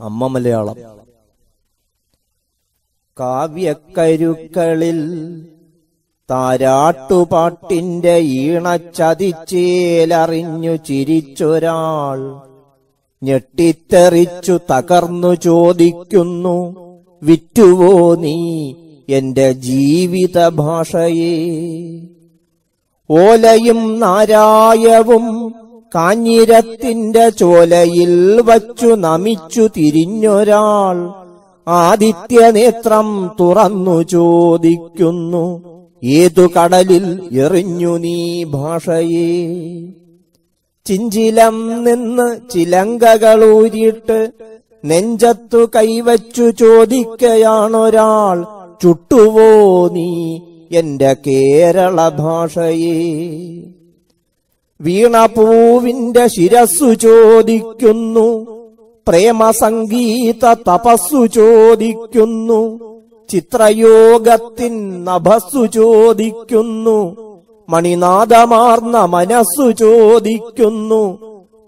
അമ്മ മലയാളം. കാവ്യക്കരുക്കളിൽ താരാട്ടുപാട്ടിന്റെ ഈണച്ചതിച്ചേലറിഞ്ഞു ചിരിച്ചൊരാൾ ഞെട്ടിത്തെറിച്ചു തകർന്നു ചോദിക്കുന്നു വിറ്റുവോ നീ എന്റെ ജീവിത ഭാഷയെ ഓലയും നാരായവും കാഞ്ഞിരത്തിന്റെ ചോലയിൽ വച്ചു നമിച്ചു തിരിഞ്ഞൊരാൾ ആദിത്യനേത്രം തുറന്നു ചോദിക്കുന്നു ഏതു കടലിൽ എറിഞ്ഞു നീ ഭാഷയെ? ചിഞ്ചിലം നിന്ന് ചിലങ്കകളൂരിട്ട് നെഞ്ചത്തു കൈവച്ചു ചോദിക്കയാണൊരാൾ ചുട്ടുവോ നീ എന്റെ കേരള ഭാഷയെ? വീണപൂവിന്റെ ശിരസ്സു ചോദിക്കുന്നു. പ്രേമസംഗീത തപസ്സു ചോദിക്കുന്നു. ചിത്രയോഗത്തിൻ നഭസ്സു ചോദിക്കുന്നു. മണിനാഥമാർന്ന മനസ്സു ചോദിക്കുന്നു.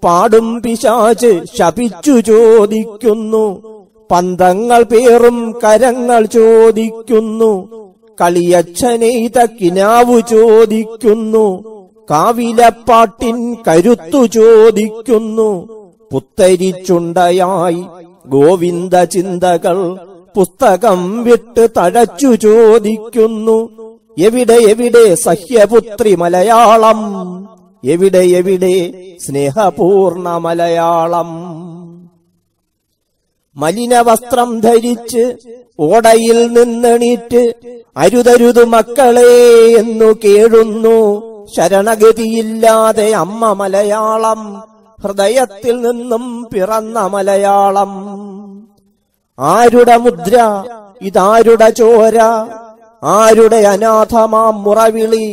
പാടും പിശാച്ച് ശപിച്ചു ചോദിക്കുന്നു. പന്തങ്ങൾ പേറും കരങ്ങൾ ചോദിക്കുന്നു. കളിയച്ഛനെയ്ത കിനാവു ചോദിക്കുന്നു. കാവിലപ്പാട്ടിൻ കരുത്തു ചോദിക്കുന്നു. പുത്തരിച്ചുണ്ടയായി ഗോവിന്ദ ചിന്തകൾ പുസ്തകം വിട്ട് തഴച്ചു ചോദിക്കുന്നു. എവിടെ എവിടെ സഹ്യപുത്രി മലയാളം? എവിടെ എവിടെ സ്നേഹപൂർണ മലയാളം? മലിന വസ്ത്രം ധരിച്ച് ഓടയിൽ നിന്നെണീറ്റ് അരുതരുതു മക്കളെ എന്നു കേഴുന്നു. ശരണഗതിയില്ലാതെ അമ്മ മലയാളം ഹൃദയത്തിൽ നിന്നും പിറന്ന മലയാളം. ആരുടെ മുദ്ര ഇതാരുടെ ചോര ആരുടെ അനാഥമാം മുറവിളി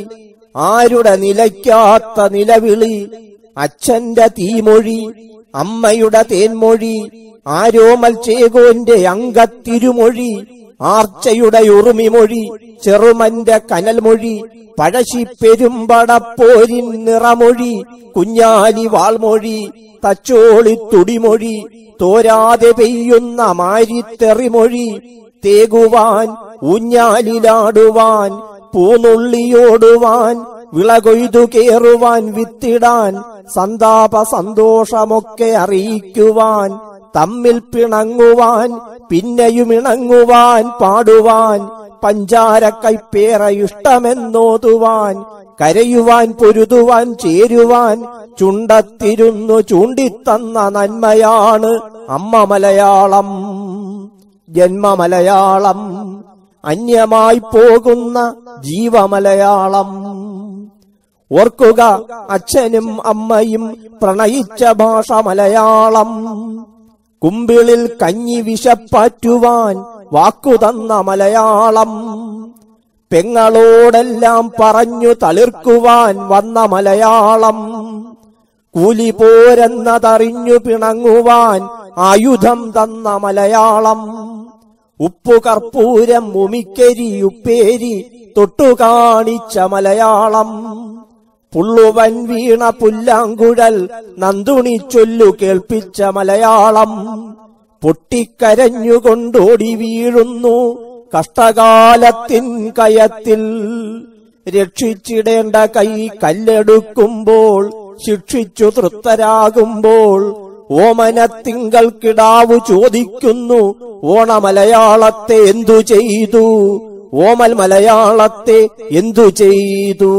ആരുടെ നിലയ്ക്കാത്ത നിലവിളി അച്ഛന്റെ തീമൊഴി അമ്മയുടെ തേൻമൊഴി ആരോമൽ ചേകോന്റെ അങ്കത്തിരുമൊഴി ആർച്ചയുടെ ഉറുമി മൊഴി ചെറുമന്റെ കനൽ മൊഴി പഴശി പെരുമ്പടപ്പോരിൻ നിറമൊഴി കുഞ്ഞാലി വാൾമൊഴി തച്ചോളി തുടിമൊഴി തോരാതെ പെയ്യുന്ന മാരിത്തെറിമൊഴി തേകുവാൻ ഊഞ്ഞാലിലാടുവാൻ പൂനുള്ളിയോടുവാൻ വിളകൊയ്തു കേറുവാൻ വിത്തിടാൻ സന്താപ സന്തോഷമൊക്കെ അറിയിക്കുവാൻ തമ്മിൽ പിണങ്ങുവാൻ പിന്നെയും ഇണങ്ങുവാൻ പാടുവാൻ പഞ്ചാര കൈപ്പേറ ഇഷ്ടമെന്നോതുവാൻ കരയുവാൻ പൊരുതുവാൻ ചേരുവാൻ ചുണ്ടത്തിരുന്നു ചൂണ്ടിത്തന്ന നന്മയാണ് അമ്മ മലയാളം ജന്മമലയാളം അന്യമായി പോകുന്ന ജീവമലയാളം. ഓർക്കുക അച്ഛനും അമ്മയും പ്രണയിച്ച ഭാഷ മലയാളം കുമ്പിളിൽ കഞ്ഞി വിശപ്പാറ്റുവാൻ വാക്കുതന്ന മലയാളം. പെങ്ങളോടെല്ലാം പറഞ്ഞു തളിർക്കുവാൻ വന്ന മലയാളം. കൂലി പോരെന്നതറിഞ്ഞു പിണങ്ങുവാൻ ആയുധം തന്ന മലയാളം. ഉപ്പു കർപ്പൂരം ഉമിക്കരി ഉപ്പേരി തൊട്ടുകാണിച്ച മലയാളം. പുള്ളുവൻ വീണ പുല്ലാങ്കുഴൽ നന്ദുണി ചൊല്ലു കേൾപ്പിച്ച മലയാളം. പൊട്ടിക്കരഞ്ഞുകൊണ്ടോടി വീഴുന്നു കഷ്ടകാലത്തിൻ കയത്തിൽ. രക്ഷിച്ചിടേണ്ട കൈ കല്ലെടുക്കുമ്പോൾ ശിക്ഷിച്ചു തൃപ്തരാകുമ്പോൾ ഓമനത്തിങ്കൾ കിടാവു ചോദിക്കുന്നു ഓണമലയാളത്തെ എന്തു ചെയ്തു? ഓമൽ മലയാളത്തെ എന്തു ചെയ്തു?